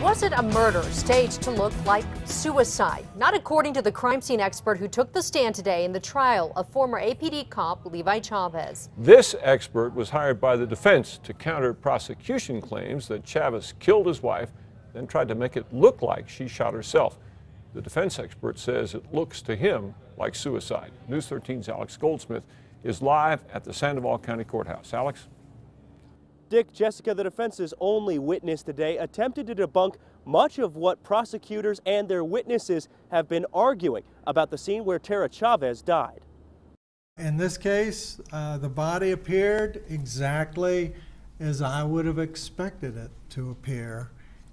Was it a murder staged to look like suicide? Not according to the crime scene expert who took the stand today in the trial of former APD cop Levi Chavez. This expert was hired by the defense to counter prosecution claims that Chavez killed his wife, then tried to make it look like she shot herself. The defense expert says it looks to him like suicide. News 13's Alex Goldsmith is live at the Sandoval County Courthouse. Alex? Dick, Jessica, the defense's only witness today, attempted to debunk much of what prosecutors and their witnesses have been arguing about the scene where Tera Chavez died. In this case, uh, the body appeared exactly as I would have expected it to appear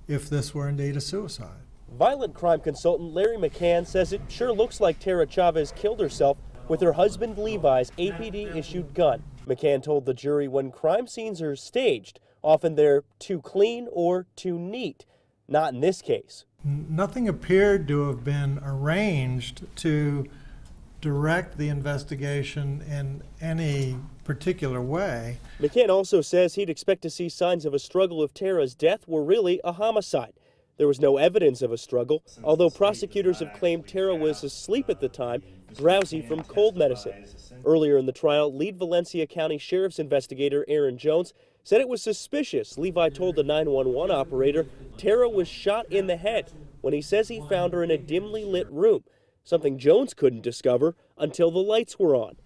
if this were indeed a suicide. Violent crime consultant Larry McCann says it sure looks like Tera Chavez killed herself with her husband Levi's APD issued gun. McCann told the jury when crime scenes are staged, often they're too clean or too neat. Not in this case. Nothing appeared to have been arranged to direct the investigation in any particular way. McCann also says he'd expect to see signs of a struggle if Tera's death were really a homicide. There was no evidence of a struggle, although prosecutors have claimed Tera was asleep at the time, drowsy from cold medicine. Earlier in the trial, lead Valencia County Sheriff's investigator Aaron Jones said it was suspicious Levi told the 911 operator Tera was shot in the head when he says he found her in a dimly lit room, something Jones couldn't discover until the lights were on.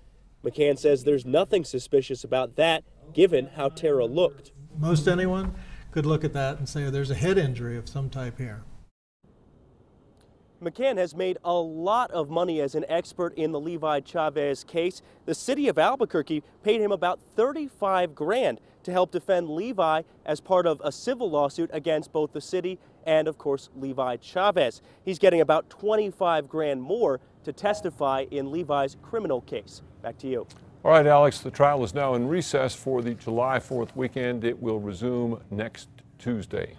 McCann says there's nothing suspicious about that given how Tera looked. Most anyone could look at that and say there's a head injury of some type here. McCann has made a lot of money as an expert in the Levi Chavez case. The city of Albuquerque paid him about 35 grand to help defend Levi as part of a civil lawsuit against both the city and, of course, Levi Chavez. He's getting about 25 grand more to testify in Levi's criminal case. Back to you. All right, Alex, the trial is now in recess for the July 4th weekend. It will resume next Tuesday.